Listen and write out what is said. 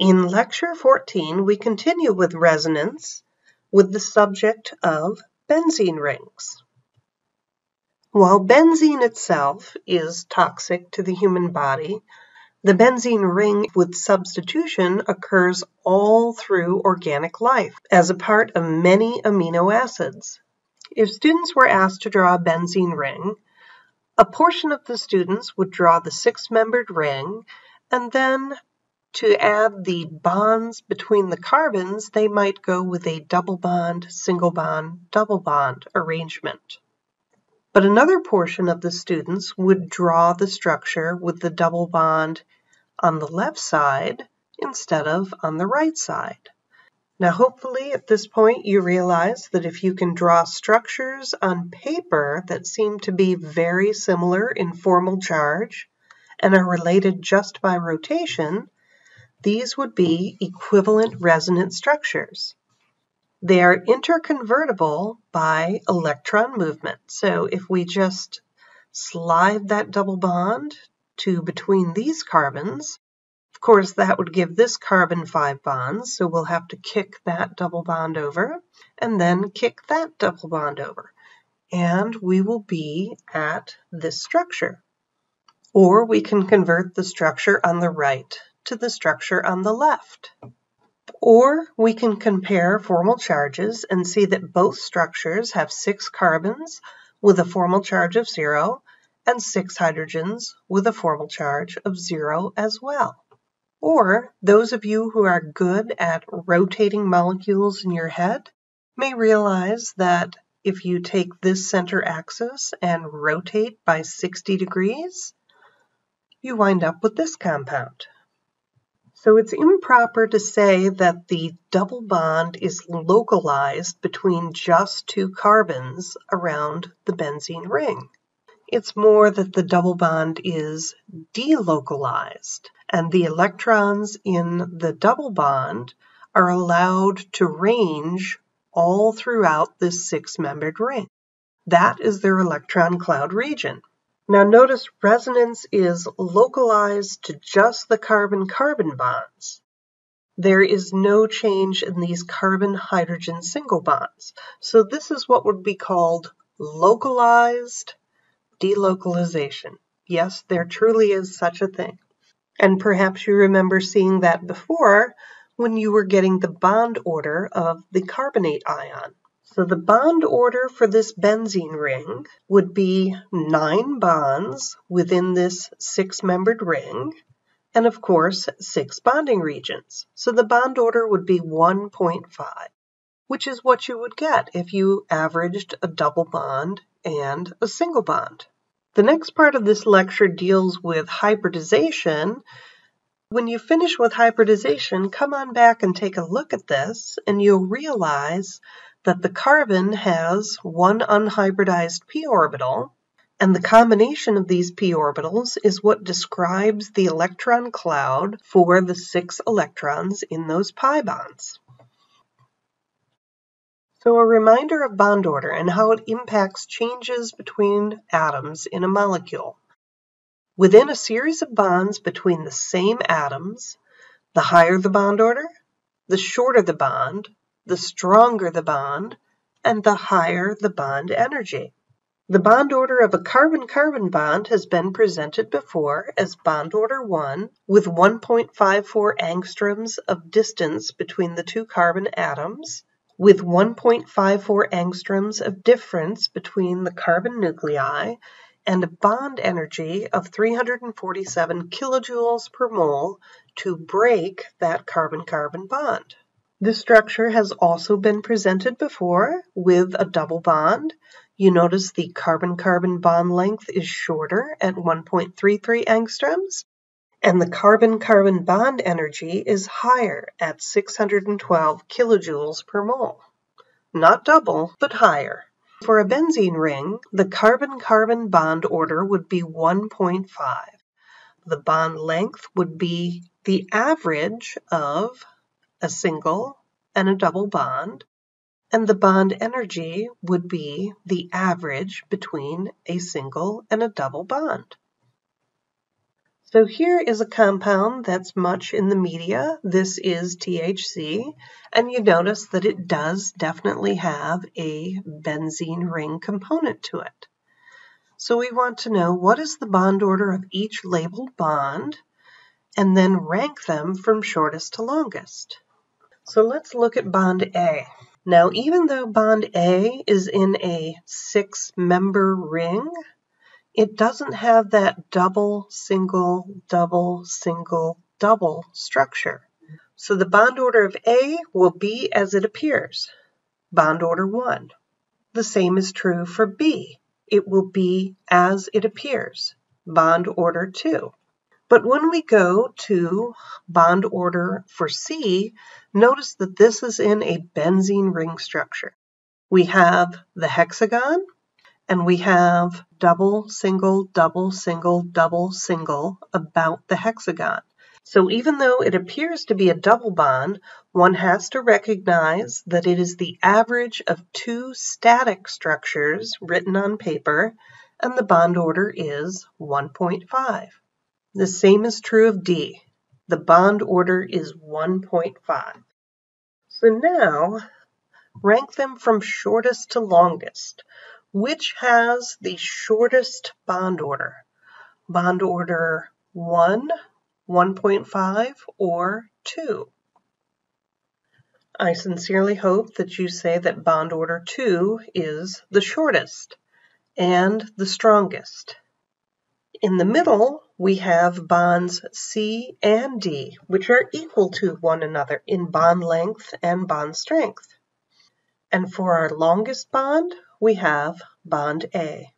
In lecture 14, we continue with resonance with the subject of benzene rings. While benzene itself is toxic to the human body, the benzene ring with substitution occurs all through organic life as a part of many amino acids. If students were asked to draw a benzene ring, a portion of the students would draw the six-membered ring, and then to add the bonds between the carbons, they might go with a double bond, single bond, double bond arrangement. But another portion of the students would draw the structure with the double bond on the left side instead of on the right side. Now hopefully at this point you realize that if you can draw structures on paper that seem to be very similar in formal charge and are related just by rotation, these would be equivalent resonance structures. They are interconvertible by electron movement. So if we just slide that double bond to between these carbons, of course that would give this carbon five bonds, so we'll have to kick that double bond over and then kick that double bond over. And we will be at this structure. Or we can convert the structure on the right to the structure on the left. Or we can compare formal charges and see that both structures have six carbons with a formal charge of zero and six hydrogens with a formal charge of zero as well. Or those of you who are good at rotating molecules in your head may realize that if you take this center axis and rotate by 60 degrees, you wind up with this compound. So it's improper to say that the double bond is localized between just two carbons around the benzene ring. It's more that the double bond is delocalized, and the electrons in the double bond are allowed to range all throughout this six-membered ring. That is their electron cloud region. Now notice resonance is localized to just the carbon-carbon bonds. There is no change in these carbon-hydrogen single bonds. So this is what would be called localized delocalization. Yes, there truly is such a thing. And perhaps you remember seeing that before when you were getting the bond order of the carbonate ion. So the bond order for this benzene ring would be nine bonds within this six-membered ring, and of course, six bonding regions. So the bond order would be 1.5, which is what you would get if you averaged a double bond and a single bond. The next part of this lecture deals with hybridization. When you finish with hybridization, come on back and take a look at this, and you'll realize that the carbon has one unhybridized p orbital, and the combination of these p orbitals is what describes the electron cloud for the six electrons in those pi bonds. So a reminder of bond order and how it impacts changes between atoms in a molecule. Within a series of bonds between the same atoms, the higher the bond order, the shorter the bond, the stronger the bond, and the higher the bond energy. The bond order of a carbon-carbon bond has been presented before as bond order 1 with 1.54 angstroms of distance between the two carbon atoms, with 1.54 angstroms of difference between the carbon nuclei, and a bond energy of 347 kilojoules per mole to break that carbon-carbon bond. This structure has also been presented before with a double bond. You notice the carbon-carbon bond length is shorter at 1.33 angstroms, and the carbon-carbon bond energy is higher at 612 kilojoules per mole. Not double, but higher. For a benzene ring, the carbon-carbon bond order would be 1.5. The bond length would be the average of a single and a double bond, and the bond energy would be the average between a single and a double bond. So here is a compound that's much in the media. This is THC, and you notice that it does definitely have a benzene ring component to it. So we want to know what is the bond order of each labeled bond, and then rank them from shortest to longest. So let's look at bond A. Now, even though bond A is in a six-member ring, it doesn't have that double, single, double, single, double structure. So the bond order of A will be as it appears, bond order 1. The same is true for B. It will be as it appears, bond order 2. But when we go to bond order for C, notice that this is in a benzene ring structure. We have the hexagon, and we have double, single, double, single, double, single about the hexagon. So even though it appears to be a double bond, one has to recognize that it is the average of two static structures written on paper, and the bond order is 1.5. The same is true of D. The bond order is 1.5. So now, rank them from shortest to longest. Which has the shortest bond order? Bond order 1, 1.5, or 2? I sincerely hope that you say that bond order 2 is the shortest and the strongest. In the middle, we have bonds C and D, which are equal to one another in bond length and bond strength. And for our longest bond, we have bond A.